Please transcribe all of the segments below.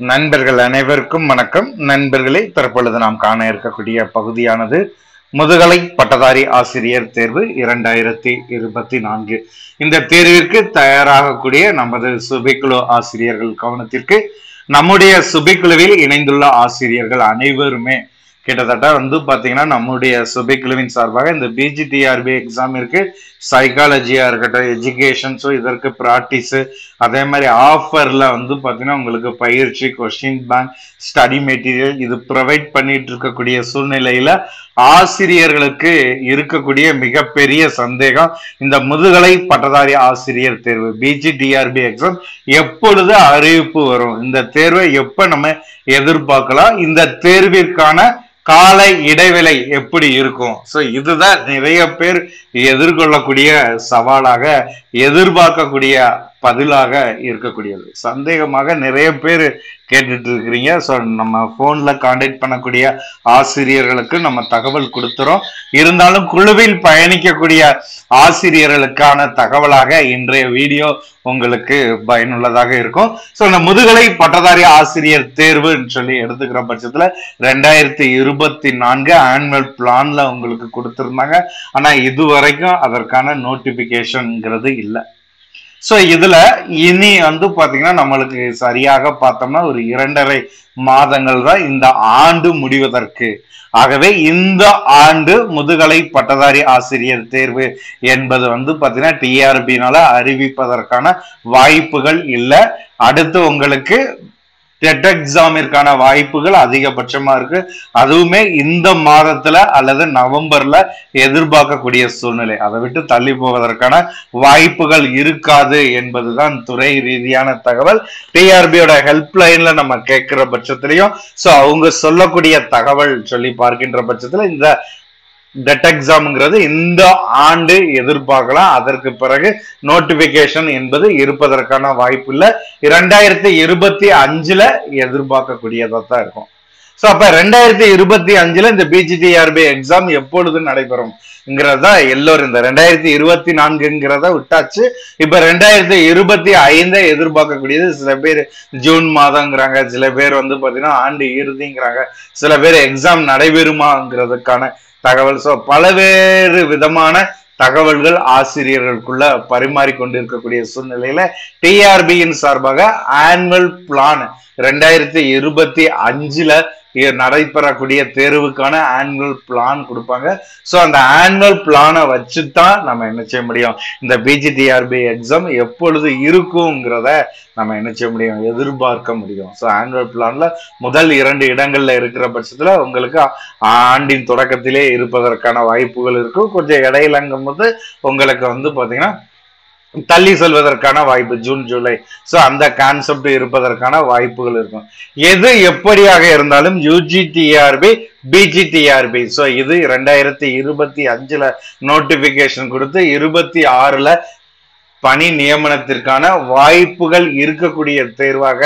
நண்பர்கள் அனைவருக்கும் வணக்கம். நண்பர்களே தற்பொழுது நாம் காண இருக்கக்கூடிய பகுதியானது முதுகலை பட்டதாரி ஆசிரியர் தேர்வு இரண்டாயிரத்தி இருபத்தி நான்கு. இந்த தேர்விற்கு தயாராகக்கூடிய நமது சுபிக்குழு ஆசிரியர்கள் கவனத்திற்கு நம்முடைய சுபிக்குழுவில் இணைந்துள்ள ஆசிரியர்கள் அனைவருமே கிட்டத்தட்ட வந்து பார்த்தீங்கன்னா நம்முடைய சுபிக்குழுவின் சார்பாக இந்த பிஜிடிஆர்பி எக்ஸாமிற்கு சைக்காலஜியா இருக்கட்டும் எஜுகேஷன் ஸோ இதற்கு ப்ராக்டிஸு அதே மாதிரி ஆஃபர்ல வந்து பாத்தீங்கன்னா உங்களுக்கு பயிற்சி கொஸ்டின் பேங்க் ஸ்டடி மெட்டீரியல் இது ப்ரொவைட் பண்ணிட்டு இருக்கக்கூடிய சூழ்நிலையில ஆசிரியர்களுக்கு இருக்கக்கூடிய மிகப்பெரிய சந்தேகம் இந்த முதுகலை பட்டதாரி ஆசிரியர் தேர்வு பிஜிடிஆர்பி எக்ஸாம் எப்பொழுது அறிவிப்பு வரும்? இந்த தேர்வை எப்ப நம்ம எதிர்பார்க்கலாம்? இந்த தேர்விற்கான கால இடைவேளை எப்படி இருக்கும்? ஸோ இதுதான் நிறைய பேர் எதிர்கொள்ளக்கூடிய சவாலாக எதிர்பார்க்கக்கூடிய பதிலாக இருக்கக்கூடியது. சந்தேகமாக நிறைய பேர் கேட்டுட்டு இருக்கிறீங்க ஸோ நம்ம ஃபோனில் காண்டாக்ட் பண்ணக்கூடிய ஆசிரியர்களுக்கு நம்ம தகவல் கொடுத்துறோம். இருந்தாலும் குழுவில் பயணிக்கக்கூடிய ஆசிரியர்களுக்கான தகவலாக இன்றைய வீடியோ உங்களுக்கு பயனுள்ளதாக இருக்கும். ஸோ இந்த முதுகலை பட்டதாரி ஆசிரியர் தேர்வுன்னு சொல்லி எடுத்துக்கிற பட்சத்தில் ரெண்டாயிரத்தி இருபத்தி நான்கு ஆனுவல் பிளான்ல உங்களுக்கு கொடுத்துருந்தாங்க. ஆனால் இது வரைக்கும் அதற்கான நோட்டிஃபிகேஷனுங்கிறது இல்லை. ஸோ இதுல இனி வந்து பாத்தீங்கன்னா நம்மளுக்கு சரியாக பார்த்தோம்னா ஒரு இரண்டரை மாதங்கள் தான் இந்த ஆண்டு முடிவதற்கு. ஆகவே இந்த ஆண்டு முதுகலை பட்டதாரி ஆசிரியர் தேர்வு என்பது வந்து பாத்தீங்கன்னா டிஆர்பினால அறிவிப்பதற்கான வாய்ப்புகள் இல்லை. அடுத்து உங்களுக்கு டெட் எக்ஸாமிற்கான வாய்ப்புகள் அதிகபட்சமா இருக்கு. அதுவுமே இந்த மாதத்துல அல்லது நவம்பர்ல எதிர்பார்க்கக்கூடிய சூழ்நிலை. அதை விட்டு தள்ளி போவதற்கான வாய்ப்புகள் இருக்காது என்பதுதான் துறை ரீதியான தகவல். டிஆர்பியோட ஹெல்ப்லைன்ல நம்ம கேட்கிற பட்சத்திலையும் ஸோ அவங்க சொல்லக்கூடிய தகவல் சொல்லி பார்க்கின்ற பட்சத்துல இந்த டெட் எக்ஸாம்ங்கிறது இந்த ஆண்டு எதிர்பார்க்கலாம். அதற்கு பிறகு நோட்டிபிகேஷன் என்பது இருப்பதற்கான வாய்ப்பு இல்லை. இரண்டாயிரத்தி இருபத்தி அஞ்சுல எதிர்பார்க்கக்கூடியதா தான் இருக்கும். ஸோ அப்போ ரெண்டாயிரத்தி இருபத்தி அஞ்சுல இந்த பிஜிடிஆர்பி எக்ஸாம் எப்பொழுது நடைபெறும்? தான் எல்லோரும் இந்த ரெண்டாயிரத்தி இருபத்தி நான்குங்கிறத விட்டாச்சு. இப்ப ரெண்டாயிரத்தி இருபத்தி ஐந்தை எதிர்பார்க்கக்கூடியது சில பேர் ஜூன் மாதங்கிறாங்க சில பேர் வந்து பாத்தீங்கன்னா ஆண்டு இறுதிங்கிறாங்க. சில பேர் எக்ஸாம் நடைபெறுமாங்கிறதுக்கான தகவல். ஸோ பல்வேறு விதமான தகவல்கள் ஆசிரியர்களுக்குள்ள பரிமாறிக்கொண்டு இருக்கக்கூடிய சூழ்நிலையில டிஆர்பியின் சார்பாக ஆனுவல் பிளான் ரெண்டாயிரத்தி இருபத்தி அஞ்சுல நடைபெறக்கூடிய தேர்வுக்கான ஆனுவல் பிளான் கொடுப்பாங்க. ஸோ அந்த ஆனுவல் பிளானை வச்சு தான் நம்ம என்ன செய்ய முடியும்? இந்த பிஜிடிஆர்பி எக்ஸாம் எப்பொழுது இருக்குங்கிறத நம்ம என்ன செய்ய முடியும்? எதிர்பார்க்க முடியும். ஸோ ஆனுவல் பிளான்ல முதல் இரண்டு இடங்கள்ல இருக்கிற பட்சத்தில் உங்களுக்கு ஆண்டின் தொடக்கத்திலே இருப்பதற்கான வாய்ப்புகள் இருக்கும். கொஞ்சம் இடையிலங்கும் போது உங்களுக்கு வந்து பார்த்தீங்கன்னா தள்ளி செல்வதற்கான வாய்ப்பு ஜூன் ஜூலை. ஸோ அந்த கான்செப்ட் இருப்பதற்கான வாய்ப்புகள் இருக்கும். எது எப்படியாக இருந்தாலும் யூஜிடிஆர்பி பிஜிடிஆர்பி ஸோ இது ரெண்டாயிரத்தி இருபத்தி அஞ்சுல நோட்டிபிகேஷன் கொடுத்து இருபத்தி ஆறுல பணி நியமனத்திற்கான வாய்ப்புகள் இருக்கக்கூடிய தேர்வாக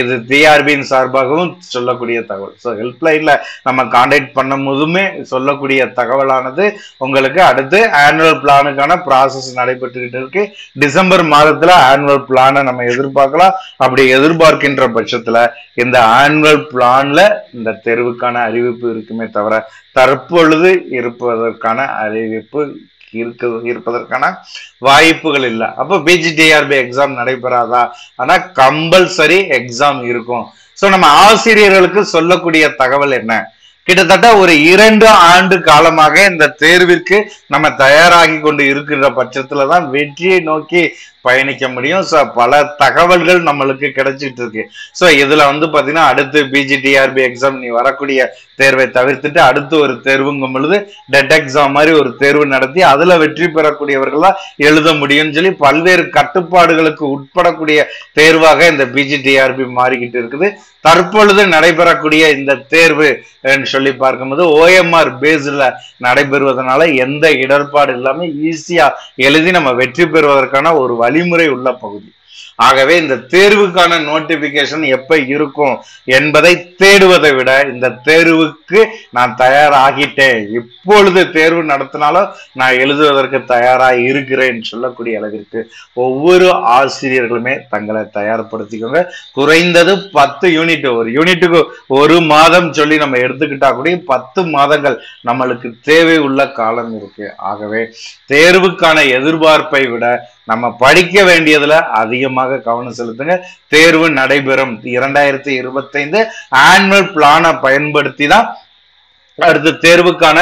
இது டிஆர்பியின் சார்பாகவும் சொல்லக்கூடிய தகவல். ஸோ ஹெல்ப்லைனில் நம்ம கான்டாக்ட் பண்ணும் போதுமே சொல்லக்கூடிய தகவலானது உங்களுக்கு அடுத்து ஆனுவல் பிளானுக்கான ப்ராசஸ் நடைபெற்றுக்கிட்டு இருக்கு. டிசம்பர் மாதத்தில் ஆனுவல் பிளானை நம்ம எதிர்பார்க்கலாம். அப்படி எதிர்பார்க்கின்ற பட்சத்தில் இந்த ஆனுவல் பிளானில் இந்த தேர்வுக்கான அறிவிப்பு இருக்குமே தவிர தற்பொழுது இருப்பதற்கான அறிவிப்பு இருக்கு இருப்பதற்கான வாய்ப்புகள் இல்லை. அப்போ பிஜிடிஆர்பி எக்ஸாம் நடைபெறாதா? ஆனா கம்பல்சரி எக்ஸாம் இருக்கும். ஸோ நம்ம ஆசிரியர்களுக்கு சொல்லக்கூடிய தகவல் என்ன? கிட்டத்தட்ட ஒரு இரண்டு ஆண்டு காலமாக இந்த தேர்விற்கு நம்ம தயாராகி கொண்டு இருக்கிற பட்சத்துல தான் வெற்றியை நோக்கி பயணிக்க முடியும். ஸோ பல தகவல்கள் நம்மளுக்கு கிடைச்சிட்டு இருக்கு ஸோ இதுல வந்து பாத்தீங்கன்னா அடுத்து பிஜிடிஆர்பி எக்ஸாம் நீ வரக்கூடிய தேர்வை தவிர்த்துட்டு அடுத்து ஒரு தேர்வுங்கும் பொழுது டெட் எக்ஸாம் மாதிரி ஒரு தேர்வு நடத்தி அதுல வெற்றி பெறக்கூடியவர்களா எழுத முடியும்னு சொல்லி பல்வேறு கட்டுப்பாடுகளுக்கு உட்படக்கூடிய தேர்வாக இந்த பிஜிடிஆர்பி மாறிக்கிட்டு இருக்குது. தற்பொழுது நடைபெறக்கூடிய இந்த தேர்வு சொல்லி பார்க்கும்போது ஓஎம்ஆர் பேஸ்ல நடைபெறுவதனால எந்த இடர்பாடு இல்லாமல் ஈஸியா எழுதி நம்ம வெற்றி பெறுவதற்கான ஒரு வழிமுறை உள்ள பகுதி. ஆகவே இந்த தேர்வுக்கான நோட்டிபிகேஷன் எப்ப இருக்கும் என்பதை தேடுவதை விட இந்த தேர்வுக்கு நான் தயாராகிட்டேன். இப்பொழுது தேர்வு நடத்தினாலும் நான் எழுதுவதற்கு தயாராக இருக்கிறேன் சொல்லக்கூடிய அளவிற்கு ஒவ்வொரு ஆசிரியர்களுமே தங்களை தயார்படுத்திக்கோங்க. குறைந்தது பத்து யூனிட் ஒரு யூனிட்டுக்கு ஒரு மாதம் சொல்லி நம்ம எடுத்துக்கிட்டா கூட பத்து மாதங்கள் நம்மளுக்கு தேவை உள்ள காலம் இருக்கு. ஆகவே தேர்வுக்கான எதிர்பார்ப்பை விட நம்ம படிக்க வேண்டியதுல அதிகமாக கவனம் செலுத்துங்க. தேர்வு நடைபெறும். இரண்டாயிரத்தி இருபத்தைந்து ஆனுவல் பிளானை பயன்படுத்தி தான் அடுத்த தேர்வுக்கான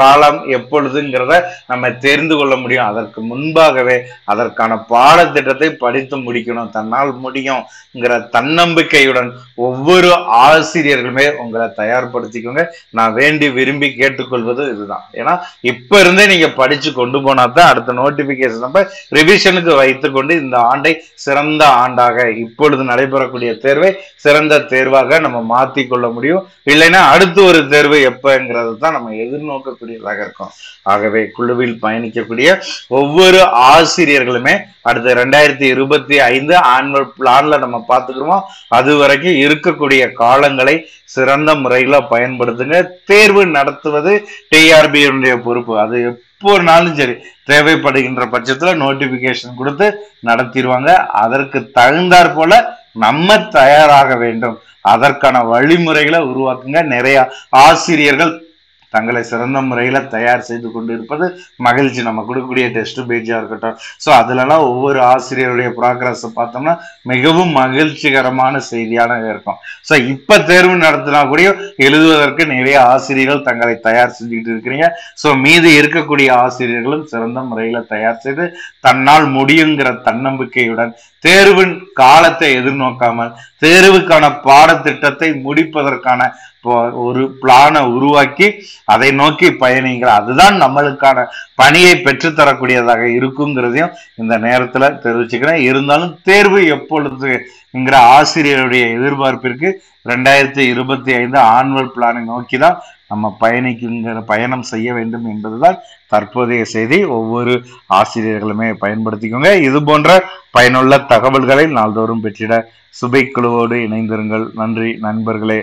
காலம் எப்பொழுதுங்கிறத நம்ம தெரிந்து கொள்ள முடியும். அதற்கு முன்பாகவே அதற்கான பாடத்திட்டத்தை படித்து முடிக்கணும். தன்னால் முடியும்ங்கிற தன்னம்பிக்கையுடன் ஒவ்வொரு ஆசிரியர்களுமே உங்களை தயார்படுத்திக்கோங்க. நான் வேண்டி விரும்பி கேட்டுக்கொள்வது இதுதான். ஏன்னா இப்ப இருந்தே நீங்க படிச்சு கொண்டு போனா தான் அடுத்த நோட்டிபிகேஷன் நம்ம ரிவிஷனுக்கு வைத்துக்கொண்டு இந்த ஆண்டை சிறந்த ஆண்டாக இப்பொழுது நடைபெறக்கூடிய தேர்வை சிறந்த தேர்வாக நம்ம மாத்தி கொள்ள முடியும். இல்லைன்னா அடுத்து ஒரு தேர்வு எப்பங்கிறது தான் நம்ம எதிர்நோக்கக்கூடியதாக இருக்கும். ஆகவே குழுவில் பயணிக்கக்கூடிய ஒவ்வொரு ஆசிரியர்களுமே அடுத்த ரெண்டாயிரத்தி இருபத்தி ஐந்து ஆனுவல் பிளான்ல நம்ம பார்த்துக்கிறோமோ அது வரைக்கும் இருக்கக்கூடிய காலங்களை சிறந்த முறையில பயன்படுத்துங்க. தேர்வு நடத்துவது டிஆர்பியினுடைய பொறுப்பு. அது ஒவ்வொரு நாளும் சரி தேவைப்படுகின்ற பட்சத்துல நோட்டிபிகேஷன் கொடுத்து நடத்திடுவாங்க. அதற்கு தகுந்தாற் போல நம்ம தயாராக வேண்டும். அதற்கான வழிமுறைகளை உருவாக்குங்க. நிறைய ஆசிரியர்கள் தங்களை சிறந்த முறையில தயார் செய்து கொண்டு இருப்பது மகிழ்ச்சி. நம்ம கொடுக்கக்கூடிய டெஸ்ட் பேஜாக இருக்கட்டும். ஸோ அதுலலாம் ஒவ்வொரு ஆசிரியருடைய ப்ராக்ரஸை பார்த்தோம்னா மிகவும் மகிழ்ச்சிகரமான செய்தியான இருக்கும். ஸோ இப்போ தேர்வு நடத்தினா கூட எழுதுவதற்கு நிறைய ஆசிரியர்கள் தங்களை தயார் செஞ்சுக்கிட்டு இருக்கிறீங்க. ஸோ மீதி இருக்கக்கூடிய ஆசிரியர்களும் சிறந்த முறையில் தயார் செய்து தன்னால் முடியுங்கிற தன்னம்பிக்கையுடன் தேர்வின் காலத்தை எதிர்நோக்காமல் தேர்வுக்கான பாடத்திட்டத்தை முடிப்பதற்கான ஒரு பிளானை உருவாக்கி அதை நோக்கி பயணிங்கிற அதுதான் நம்மளுக்கான பணியை பெற்றுத்தரக்கூடியதாக இருக்குங்கிறதையும் இந்த நேரத்தில் தெரிவிச்சுக்கிறேன். இருந்தாலும் தேர்வு எப்பொழுதுங்கிற ஆசிரியருடைய எதிர்பார்ப்பிற்கு ரெண்டாயிரத்தி இருபத்தி ஐந்து ஆன்வல் பிளானை நோக்கி தான் நம்ம பயணிக்குங்கிற பயணம் செய்ய வேண்டும் என்பதுதான் தற்போதைய செய்தி. ஒவ்வொரு ஆசிரியர்களுமே பயன்படுத்திக்கோங்க. இது போன்ற பயனுள்ள தகவல்களை நாள்தோறும் பெற்றிட சுபை குழுவோடு இணைந்திருங்கள். நன்றி நண்பர்களே.